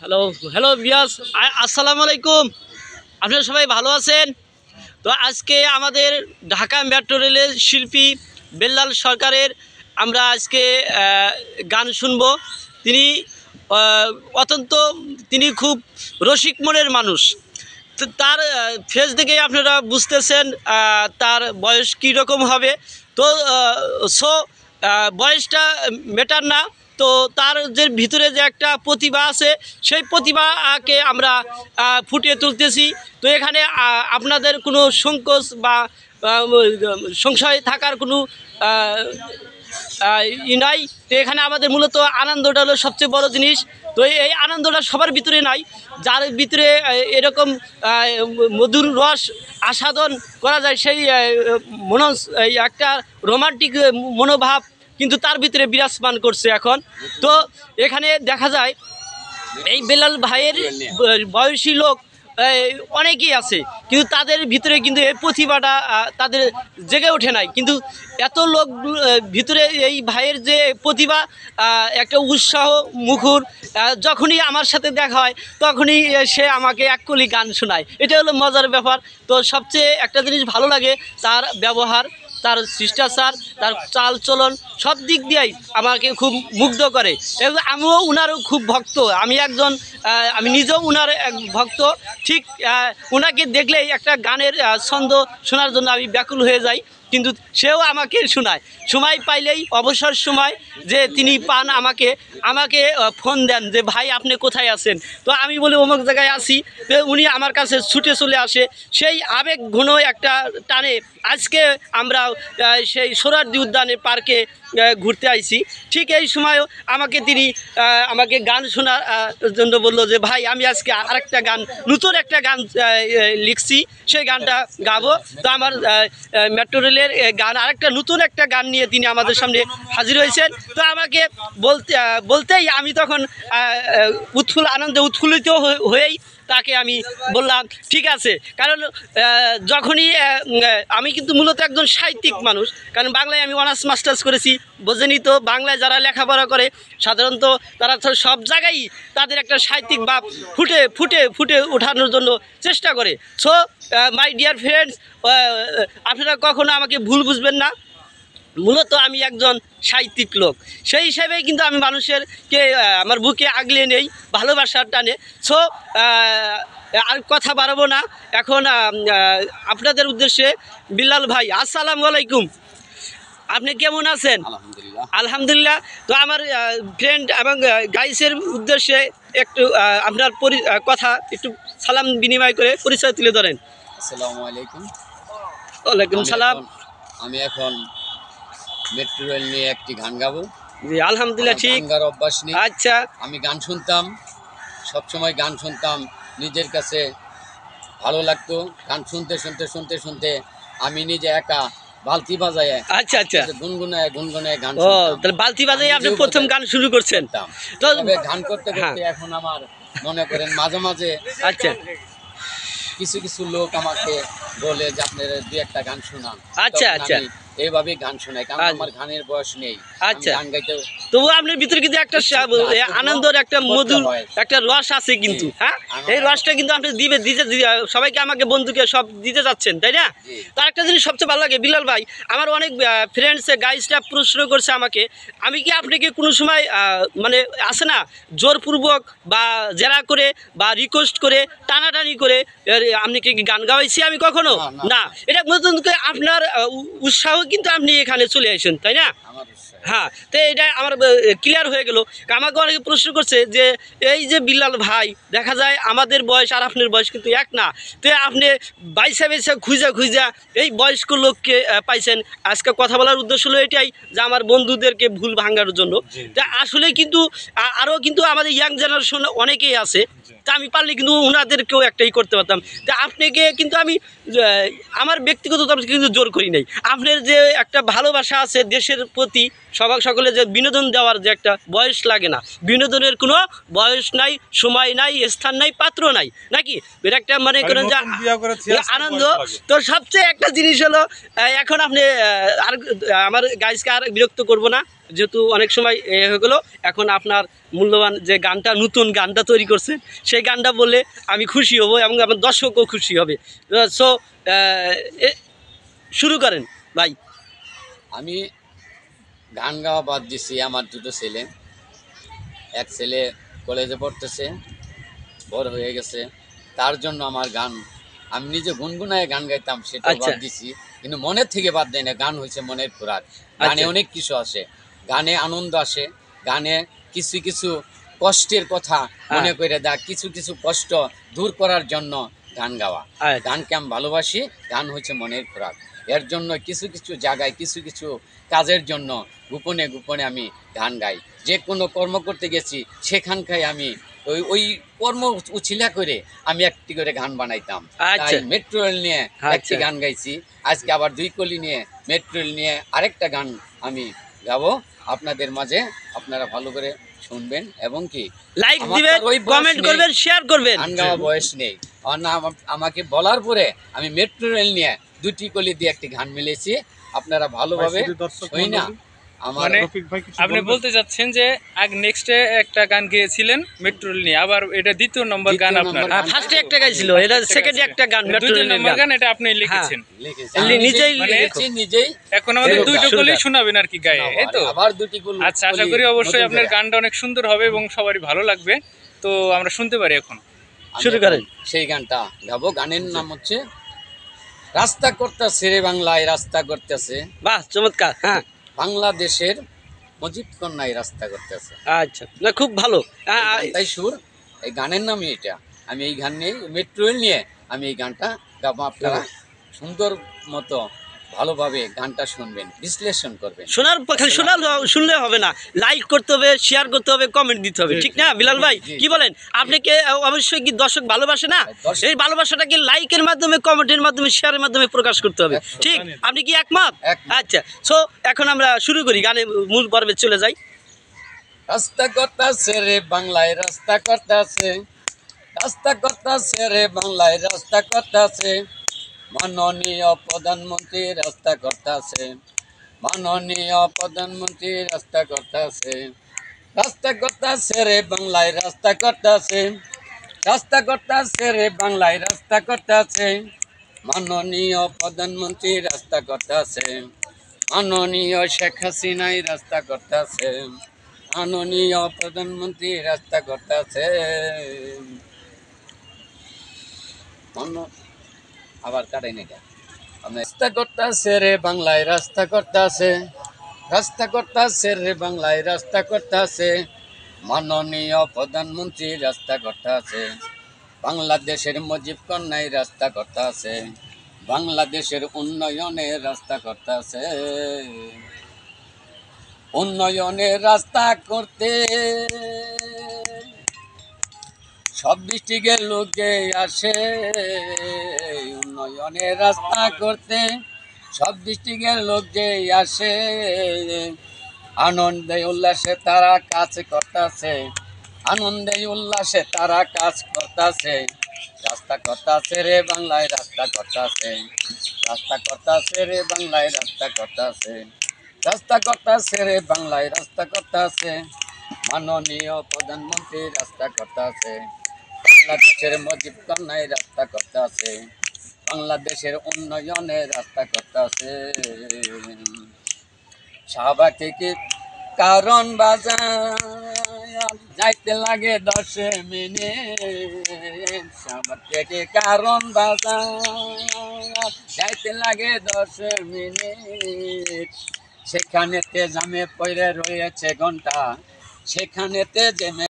Hello hello বিয়াস আসসালামু আলাইকুম। আপনারা সবাই ভালো আছেন? তো আজকে আমাদের ঢাকা মেট্রো রেলের শিল্পী বেল্লাল সরকারের আমরা আজকে গান শুনব। তিনি অত্যন্ত, তিনি খুব রসিক মনের মানুষ। তার ফেস দেখে আপনারা বুঝতেছেন তার বয়স কী রকম হবে। তো সো বয়সটা মেটার না। তো তার যে ভিতরে যে একটা প্রতিভা আছে, সেই প্রতিভাকে আমরা ফুটিয়ে তুলতেছি। তো এখানে আপনাদের কোনো সংকোচ বা সংশয় থাকার কোনো ই নাই। তো এখানে আমাদের মূলত আনন্দটা হলো সবচেয়ে বড় জিনিস। তো এই- আনন্দটা সবার ভিতরে নাই। যার ভিতরে এরকম মধুর রস আস্বাদন করা যায়, সেই মন একটা রোমান্টিক মনোভাব কিন্তু তার ভিতরে বিরাজমান করছে এখন। তো এখানে দেখা যায়, এই বেলাল ভাইয়ের বয়সী লোক অনেকেই আছে, কিন্তু তাদের ভিতরে কিন্তু এই প্রতিভাটা তাদের জেগে ওঠে নাই। কিন্তু এত লোক ভিতরে এই ভাইয়ের যে প্রতিভা একটা উৎসাহ, মুখর যখনই আমার সাথে দেখা হয়, তখনই সে আমাকে এক কলি গান শোনায়। এটা হলো মজার ব্যাপার। তো সবচেয়ে একটা জিনিস ভালো লাগে, তার ব্যবহার। তার শিষ্টাচার, তার চাল চলন সব দিক দিয়েই আমাকে খুব মুগ্ধ করে। এবং আমিও উনারও খুব ভক্ত। আমি একজন আমি নিজেও উনার এক ভক্ত। ঠিক উনাকে দেখলেই একটা গানের ছন্দ শোনার জন্য আমি ব্যাকুল হয়ে যাই। কিন্তু সেও আমাকে শোনায়। সময় পাইলেই, অবসর সময় যে তিনি পান আমাকে আমাকে ফোন দেন যে, ভাই, আপনি কোথায় আছেন? তো আমি বলি, অমুক জায়গায় তো উনি আমার কাছে ছুটে চলে আসে। সেই আবেগ ঘন একটা টানে, আজকে আমরা সেই সোরারদি উদ্যানে পার্কে ঘুরতে আইছি। ঠিক এই সময়ও আমাকে তিনি আমাকে গান শোনার জন্য বলল যে, ভাই, আমি আজকে আরেকটা গান, নতুন একটা গান লিখছি। সেই গানটা গাবো। তো আমার মেট্রো রেলের আহ, গান আরেকটা নতুন একটা গান নিয়ে তিনি আমাদের সামনে হাজির হয়েছেন। তো আমাকে বলতে বলতেই আমি তখন উৎফুল আনন্দে উৎফুল্লিত হয়ে- হয়েই তাকে আমি বললাম, ঠিক আছে। কারণ যখনই আমি কিন্তু মূলত একজন সাহিত্যিক মানুষ। কারণ বাংলায় আমি অনার্স, মাস্টার্স করেছি, বোঝেনি তো, বাংলায় যারা লেখাপড়া করে, সাধারণত তারা সব জায়গায় তাদের একটা সাহিত্যিক ভাব ফুটে ফুটে ফুটে ওঠানোর জন্য চেষ্টা করে। সো মাই ডিয়ার ফ্রেন্ডস আপনারা কখনো আমাকে ভুল বুঝবেন না। মূলত আমি একজন সাহিত্যিক লোক। সেই হিসাবে কিন্তু আমি মানুষের কে আমার বুকে আগলে নেই ভালোবাসার টানে। সো আর কথা বাড়াবো না। এখন আপনাদের উদ্দেশ্যে বিল্লাল ভাই আসসালামু আলাইকুম। আপনি কেমন আছেন? আলহামদুলিল্লাহ। আলহামদুলিল্লাহ। তো আমার ফ্রেন্ড এবং গাইসের উদ্দেশ্যে একটু আপনার পরি কথা একটু সালাম বিনিময় করে পরিচয় তুলে ধরেন। আসসালামু আলাইকুম। ওয়ালাইকুম সালাম। আমি এখন মেট্রো রেল নিয়ে একটি গান গাবো। জি আলহামদুলিল্লাহ ঠিক। গান অভ্যাস নেই। আচ্ছা। আমি গান শুনতাম সব সময় গান শুনতাম নিজের কাছে ভালো লাগতো। গান শুনতে শুনতে শুনতে শুনতে আমি নিজে একা বালতি বাজায় আচ্ছা আচ্ছা। গুনগুনায় গুনগুনায় গান ও তাহলে বালতি বাজাই আপনি প্রথম গান শুরু করছেন। তো তবে গান করতে হ্যাঁ। করতে এখন আমার মনে করেন মাঝে মাঝে আচ্ছা। কিছু কিছু লোক আমাকে বলে যে আপনার দুই একটা গান শোনান। আচ্ছা, আচ্ছা। আমি এইভাবেই গান শোনাই কারণ আচ্ছা। আমার গানের বয়স নেই। আচ্ছা। গান গাইতে তবু আপনার ভিতরে কিন্তু একটা আনন্দের একটা মধুর একটা রস আছে কিন্তু হ্যাঁ? এই রসটা কিন্তু আপনি দিবে দিতে সবাইকে আমাকে বন্ধুকে সব দিতে যাচ্ছেন তাই না? তার একটা জিনিস সবচেয়ে ভালো লাগে বিলাল ভাই আমার অনেক ফ্রেন্ডস গাইজটা প্রশ্ন করছে আমাকে আমি কি আপনাকে কোনো সময় মানে আসে না জোরপূর্বক বা জেরা করে বা রিকোয়েস্ট করে টানাটানি করে আপনি কি গান গাওয়াইছি আমি কখনো? না, এটা নতুন আপনার উৎসাহ কিন্তু আপনি এখানে চলে আসেন তাই না? হ্যাঁ তো এটা আমার ক্লিয়ার হয়ে গেল। আমাকে অনেকে প্রশ্ন করছে যে এই যে বিল্লাল ভাই দেখা যায় আমাদের বয়স আর আপনার বয়স কিন্তু এক না। তো আপনি বাইসা বাইসা খুঁজা খুঁজা এই বয়স্ক লোককে পাইছেন। আজকে কথা বলার উদ্দেশ্য হলো এটাই যে আমার বন্ধুদেরকে ভুল ভাঙার জন্য। তা আসলে কিন্তু আরও কিন্তু আমাদের ইয়াং জেনারেশন অনেকেই আছে তা আমি পারলে কিন্তু ওনাদেরকেও একটাই করতে পারতাম। তা আপনাকে কিন্তু আমি আমার ব্যক্তিগত তরফ কিন্তু জোর করি নাই। আপনার যে একটা ভালোবাসা আছে দেশের প্রতি সবাই সকলে যে বিনোদন দেওয়ার যে একটা বয়স লাগে না বিনোদনের কোনো বয়স নাই সময় নাই স্থান নাই পাত্র নাই নাকি? এটা একটা মনে করেন যে আনন্দ। তো সবচেয়ে একটা জিনিস হলো এখন আপনি আর আমার গাইজকে আর বিরক্ত করব না। যেহেতু অনেক সময় এ হয়ে গেলো এখন আপনার মূল্যবান যে গানটা নতুন গানটা তৈরি করছেন সেই গানটা বললে আমি খুশি হব এবং আমার দর্শকও খুশি হবে। সো শুরু করেন ভাই। আমি গান গাওয়া বাদ দিছি আমার দুটো ছেলে। এক ছেলে কলেজে পড়তেছে বড় হয়ে গেছে। তার জন্য আমার গান আমি নিজে গুনগুনায় গান গাইতাম সেটা আচ্ছা। বাদ দিছি। কিন্তু মনের থেকে বাদ দেয় না গান হয়েছে মনের খোরাক। গানে আচ্ছা। অনেক কিছু আসে গানে আনন্দ আসে গানে কিছু কিছু কষ্টের কথা মনে হ্যাঁ। করে দেয় কিছু কিছু কষ্ট দূর করার জন্য গান গাওয়া আচ্ছা। গানকে আমি ভালোবাসি গান হচ্ছে মনের খোরাক এর জন্য কিছু কিছু জায়গায় কিছু কিছু কাজের জন্য গোপনে গোপনে আমি গান গাই যে কোনো কর্ম করতে গেছি সেখানকায় আমি ওই ওই কর্ম উছিলা করে আমি একটি করে গান বানাইতাম আচ্ছা। তাই মেট্রো রেল নিয়ে একটি আচ্ছা। গান গাইছি আজকে আবার দুই কলি নিয়ে মেট্রো রেল নিয়ে আরেকটা গান আমি গাবো আপনাদের মাঝে আপনারা ভালো করে শুনবেন এবং কি লাইক দিবেন ওই কমেন্ট করবেন শেয়ার করবেন। গান বয়স নেই। আমাকে বলার পরে আমি মেট্রো রেল নিয়ে দুটি কলি দিয়ে একটি গান মিলেছি। আপনারা ভালোভাবে হই না। মানে আপনি বলতে চাচ্ছেন যে আগ নেক্সটে একটা গান গেয়েছিলেন মেট্রোল নিয়ে। আবার এটা দ্বিতীয় নম্বর গান আপনার। ফার্স্টে একটা গাইছিল এটা সেকেন্ডে একটা গান মেট্রো দ্বিতীয় নম্বর গান। এটা আপনি লিখেছেন। লিখেছি। নিজেই নিজেই নিজেই। এখন আমাদের দুইটো কলি শোনাবেন আর কি গায়ে এই তো? আবার দুটি কলি আচ্ছা আশা করি অবশ্যই আপনার গানটা অনেক সুন্দর হবে এবং সবারই ভালো লাগবে। তো আমরা শুনতে পারি এখন। শুরু করেন। সেই গানটা গাবো। গানের নাম হচ্ছে রাস্তা করতেছে রে বাংলায় রাস্তা করতেছে। বাহ চমৎকার। হ্যাঁ। বাংলাদেশের মজিদ কন্যায় রাস্তা করতেছে। আচ্ছা না খুব ভালো। তাই সুর এই গানের নামই এটা। আমি এই গান নিয়ে মেট্রোয়েল নিয়ে আমি এই গানটা গাবো। আপনারা সুন্দর মতো ভালোভাবে গানটা শুনবেন বিশ্লেষণ করবেন। শোনার পক্ষে শোনার শুনলে হবে না। লাইক করতে হবে শেয়ার করতে হবে কমেন্ট দিতে হবে ঠিক না? বিলাল ভাই কি বলেন? আপনি কি অবশ্যই কি দর্শক ভালোবাসে না? দর্শক- এই ভালোবাসাটাকে লাইকের মাধ্যমে কমেন্টের মাধ্যমে শেয়ারের মাধ্যমে প্রকাশ করতে হবে। ঠিক? আপনি কি একমত। আচ্ছা সো এখন আমরা শুরু করি গানে মূল পর্বে চলে যাই। রাস্তা করতেছে রে বাংলায় রাস্তা করতেছে। রাস্তা করতেছে রে বাংলায় রাস্তা করতেছে। মাননীয় প্রধানমন্ত্রী রাস্তা করতেছে। মাননীয় প্রধানমন্ত্রী রাস্তা করতেছে। রাস্তা করতেছে রে বাংলায়, রাস্তা করতেছে। রাস্তা করতেছে রে বাংলায়, রাস্তা করতেছে। মাননীয় প্রধানমন্ত্রী রাস্তা করতেছে। মাননীয় শেখ হাসিনাই রাস্তা করতেছে। মাননীয় প্রধানমন্ত্রী রাস্তা করতেছে। আবার কাটাই নাকি রাস্তা করতেছে রে বাংলায়, রাস্তা করতেছে। রাস্তা করতেছে রে বাংলায়, রাস্তা করতেছে। মাননীয় প্রধানমন্ত্রী রাস্তা করতেছে। বাংলাদেশের মুজিব কন্যায় রাস্তা করতেছে। বাংলাদেশের উন্নয়নের রাস্তা করতেছে। উন্নয়নের রাস্তা করতে সব ডিস্ট্রিক্টের লোকে আসে উন্নয়নের রাস্তা করতে। সব ডিস্ট্রিক্টের লোক আসে, আনন্দে উল্লাসে তারা কাজ করতেছে। আনন্দে উল্লাসে তারা কাজ করতেছে। রাস্তা করতেছে রে বাংলায়, রাস্তা করতেছে। রাস্তা করতেছে রে বাংলায়, রাস্তা করতেছে। রাস্তা করতেছে রে বাংলায়, রাস্তা করতেছে। মাননীয় প্রধানমন্ত্রী রাস্তা করতেছে। বাংলাদেশের মজিব কন্যায় রাস্তা করতেছে। বাংলাদেশের উন্নয়নে রাস্তা করতেছে। শাহবাগ থেকে কারণ বাজার যাইতে লাগে দশ মিনিট। শাহবাগ থেকে কারণ বাজার যাইতে লাগে দশ মিনিট। সেখানেতে জামে পড়ে রয়েছে ঘণ্টা। সেখানেতে জেমে